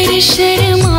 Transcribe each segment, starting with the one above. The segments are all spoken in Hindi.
Aynı şerim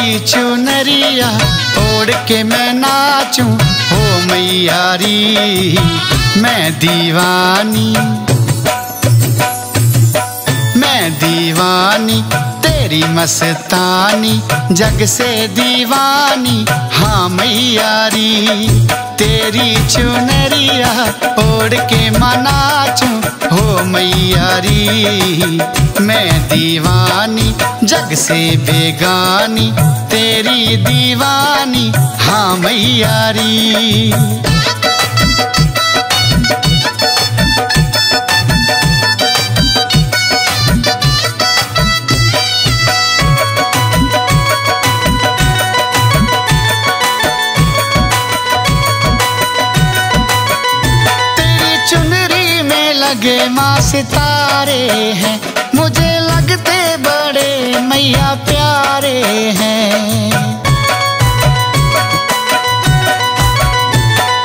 तेरी चुनरिया ओढ़ के मैं नाचूं, हो मैयारी, मैं दीवानी। मैं दीवानी, तेरी मस्तानी, जग से दीवानी हाँ मैयारी। तेरी चुनरिया ओढ़ के मनाचू हो मैयारी मैं दीवानी, जग से बेगानी, तेरी दीवानी। हाँ मैयारी लगे माँ सितारे हैं। मुझे लगते बड़े मैया प्यारे हैं।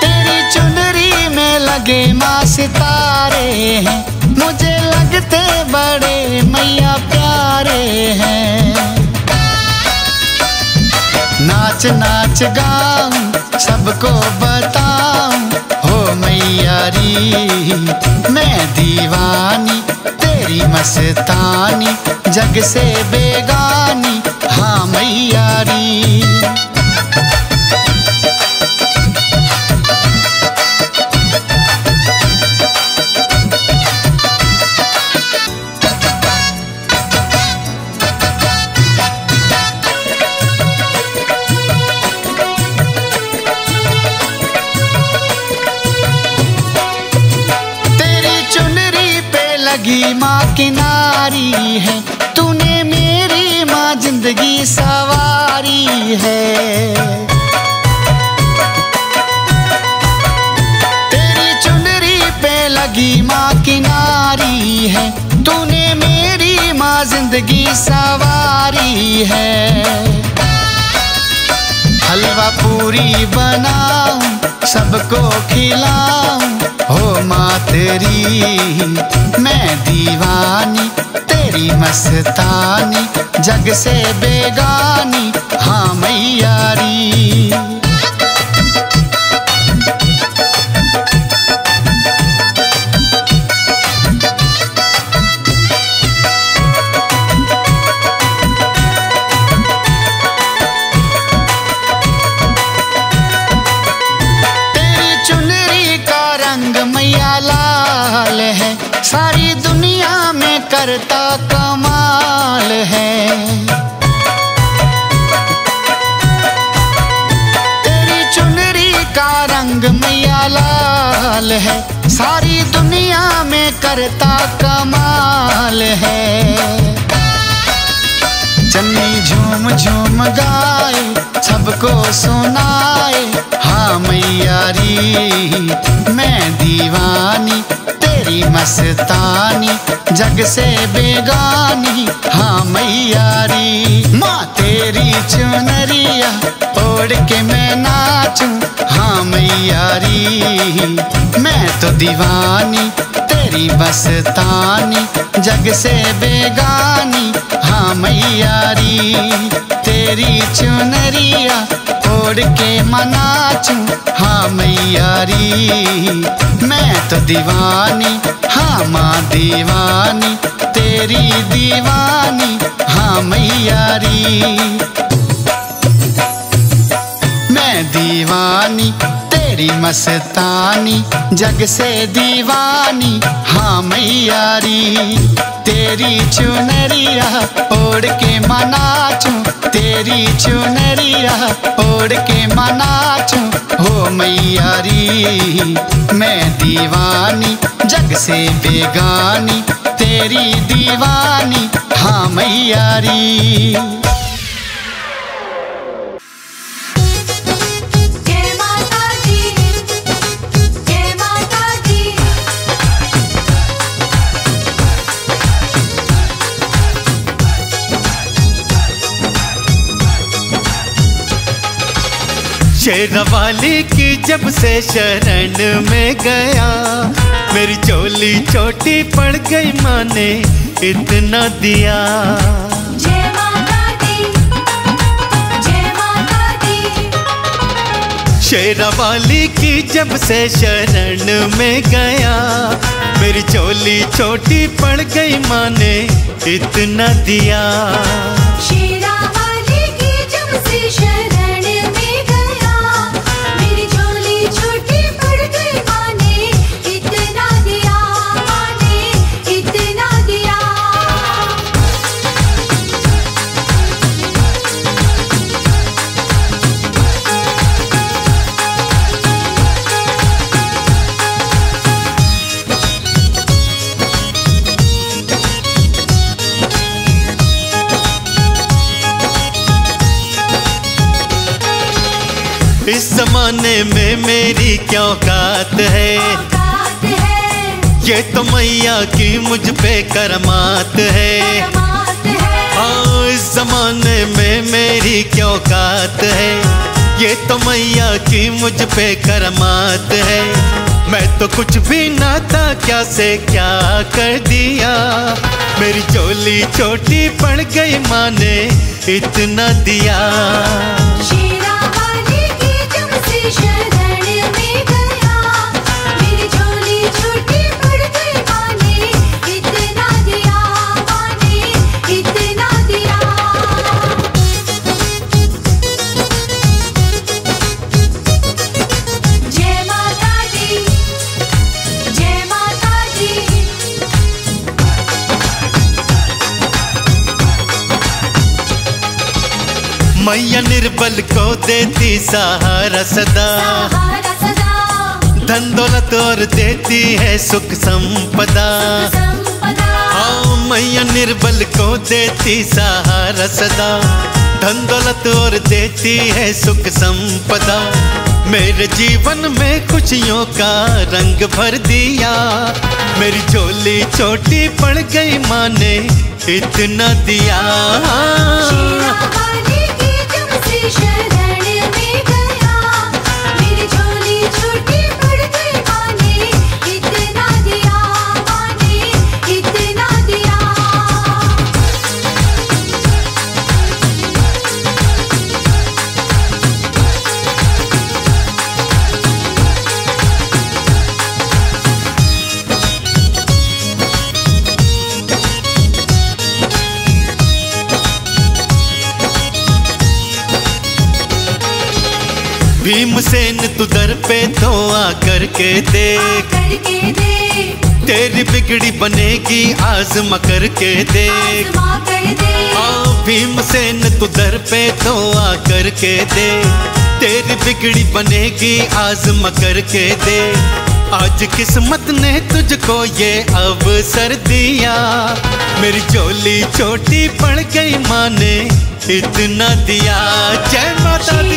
तेरी चुनरी में लगे माँ सितारे हैं। मुझे लगते बड़े मैया प्यारे हैं। नाच नाच गाऊं, सबको मैयारी मैं दीवानी तेरी मस्तानी जग से बेगानी। लगी माँ किनारी है। तूने मेरी माँ ज़िंदगी सवारी है। हलवा पूरी बनाऊँ, सबको खिलाऊं, हो माँ तेरी, मैं दीवानी, तेरी मस्तानी, जग से बेगानी हाँ मैयारी। मैया लाल है। सारी दुनिया में करता कमाल है। तेरी चुनरी का रंग मैया लाल है। सारी दुनिया में करता कमाल है। चन्नी झूम झूम गाए, सबको सुनाए मैयारी मैं दीवानी, तेरी मस्तानी, जग से बेगानी हाँ मैयारी, माँ तेरी चुनरिया ओढ़ के मैं नाचूं हाँ मैयारी, मैं तो दीवानी, तेरी बसतानी जग से बेगानी हाँ मैयारी, तेरी चुनरिया ओढ़ के मनाचू हाँ मैयारी। मैं तो दीवानी हाँ माँ दीवानी, तेरी दीवानी हाँ मैयारी। मैं दीवानी तेरी मस्तानी, जग से दीवानी। हाँ मैयारी, तेरी चुनरिया ओढ़ के मनाचूं। तेरी चुनरिया ओढ़ के मनाचूं। हो मैयारी, मैं दीवानी, जग से बेगानी। तेरी दीवानी हाँ मैयारी। शेरवाली की जब से शरण में गया मेरी चोली छोटी पड़ गई माने इतना दिया। शेरा वाली की जब से शरण में गया मेरी चोली छोटी पड़ गई माने इतना दिया। इस जमाने में मेरी क्या औकात है? ये तो मैया की मुझ पे करमात है। है। हाँ इस जमाने में मेरी क्या औकात है? ये तो मैया की मुझ पे करमात है। मैं तो कुछ भी ना था क्या से क्या कर दिया? मेरी चोली छोटी पड़ गई माने इतना दिया। मैया निर्बल को देती सहारा सदा। धन दौलत और देती है सुख संपदा। हाँ मैया निर्बल को देती सहारा सदा। धन दौलत और देती है सुख संपदा। मेरे जीवन में खुशियों का रंग भर दिया। मेरी झोली छोटी पड़ गई माने इतना दिया। जब तो आकर के देख। करके दे तेरी बिगड़ी बनेगी आजमा करके देख। हाँ भीमसेन तू दर पे तो आकर के दे तेरी बिगड़ी बनेगी आजमा करके दे आज किस्मत ने तुझको ये अवसर दिया। मेरी झोली छोटी पड़ गई माने इतना दिया। जय माता दी।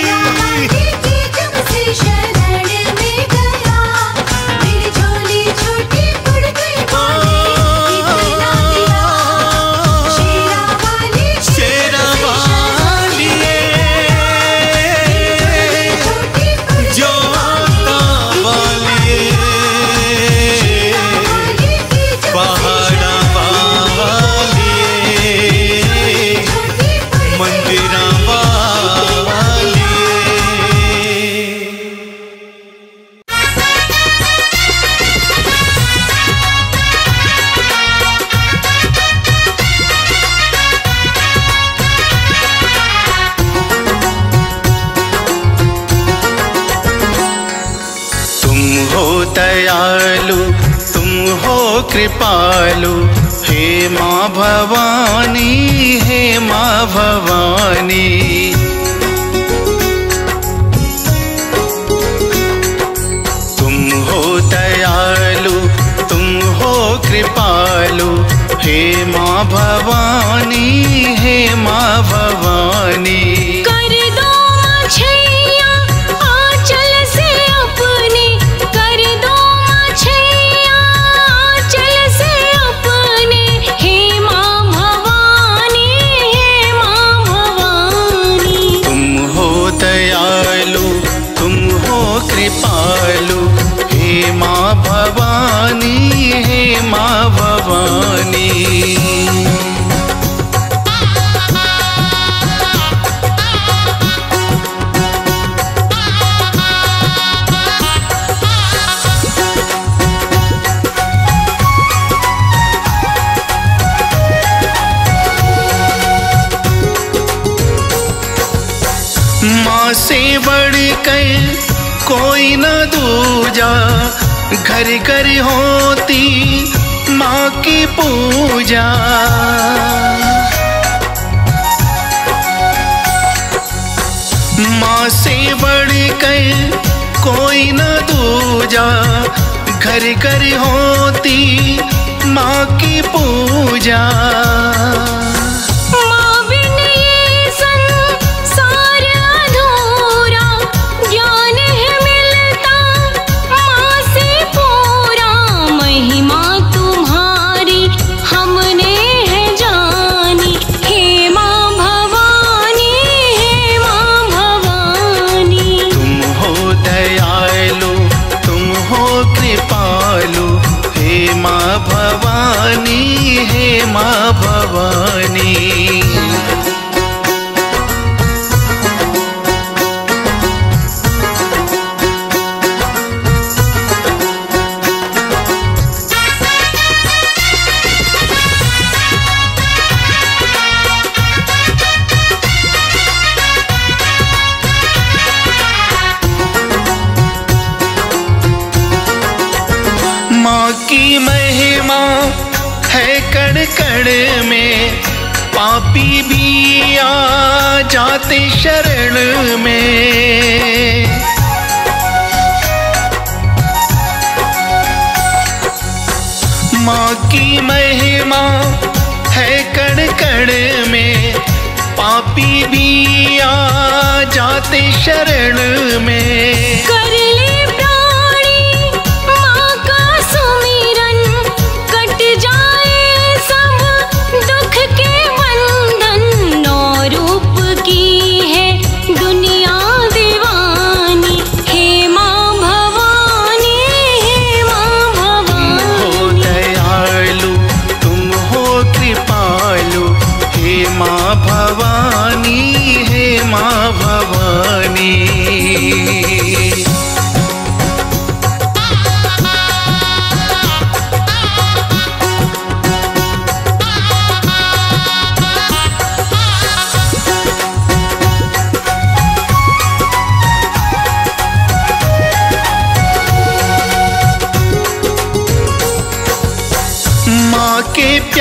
दयालु, तुम हो कृपालु। हे माँ भवानी, हे माँ भवानी। तुम हो दयालु, तुम हो कृपालु। हे माँ भवानी, हे माँ भवानी। कृपालु। हे माँ भवानी हे माँ भवानी। राजा घर घर होती माँ की पूजा। माँ से बढ़ कर कोई न दूजा, घर घर होती माँ की पूजा। जाते शरण में। माँ की महिमा है कण कण में, पापी भी आ जाते शरण में।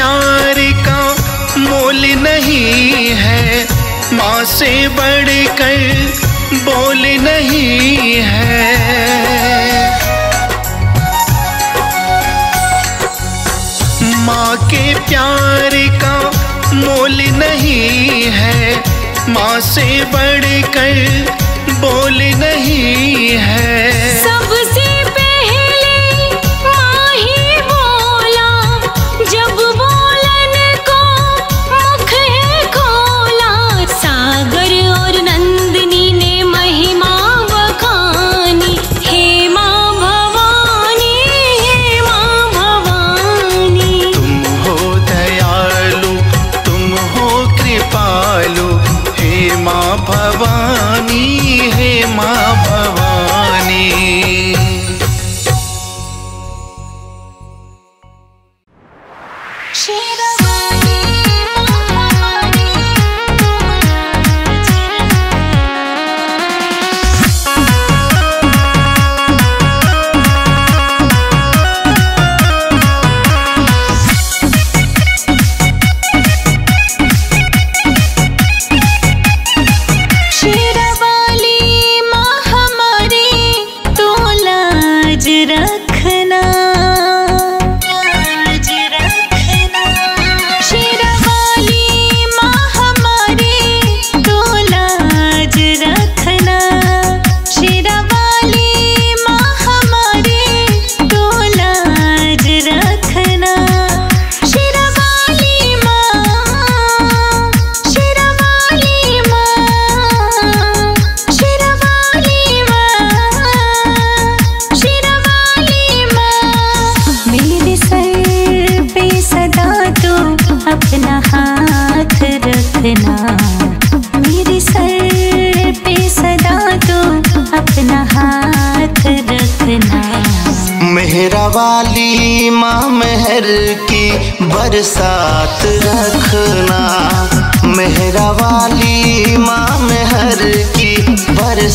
प्यार का मोल नहीं है। माँ से बढ़कर बोल नहीं है। माँ के प्यार का मोल नहीं है। माँ से बढ़कर बोल नहीं है।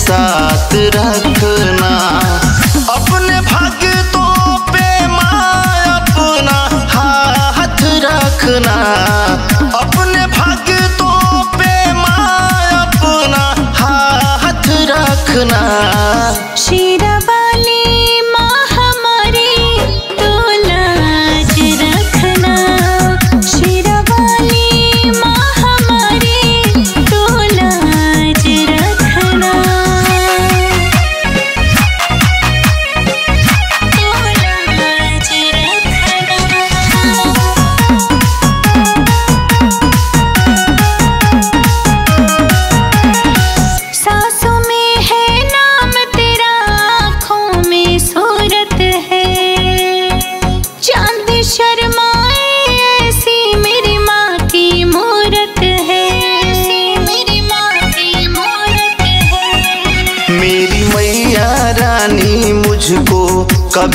बरसात रखना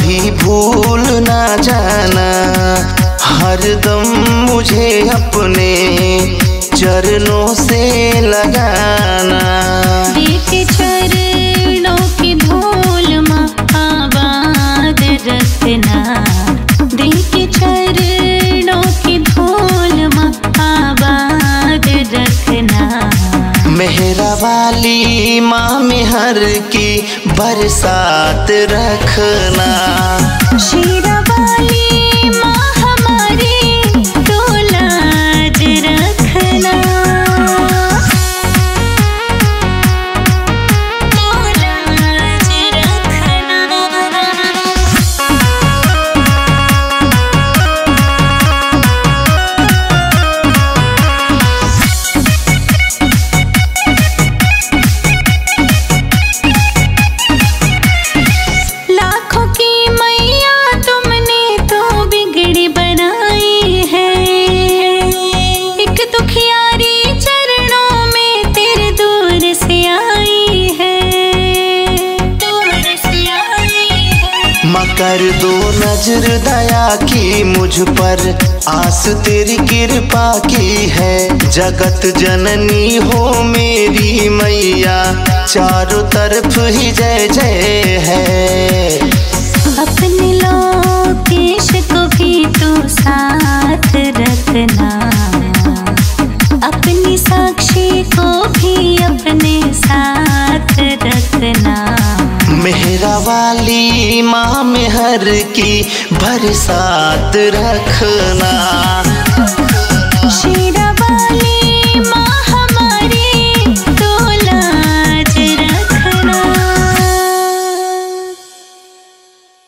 कभी भूल ना जाना। हरदम मुझे अपने चरणों से लगाना। वाली माँ मेहर की बरसात रखना। मकर दो नज़र दया की मुझ पर। आस तेरी कृपा की है। जगत जननी हो मेरी मैया। चारों तरफ़ ही जय जय है। अपने लोकेश को भी तू साथ रखना। अपनी साक्षी को भी अपने साथ रखना। मेहरा वाली माँ मेहर की बरसात रखना।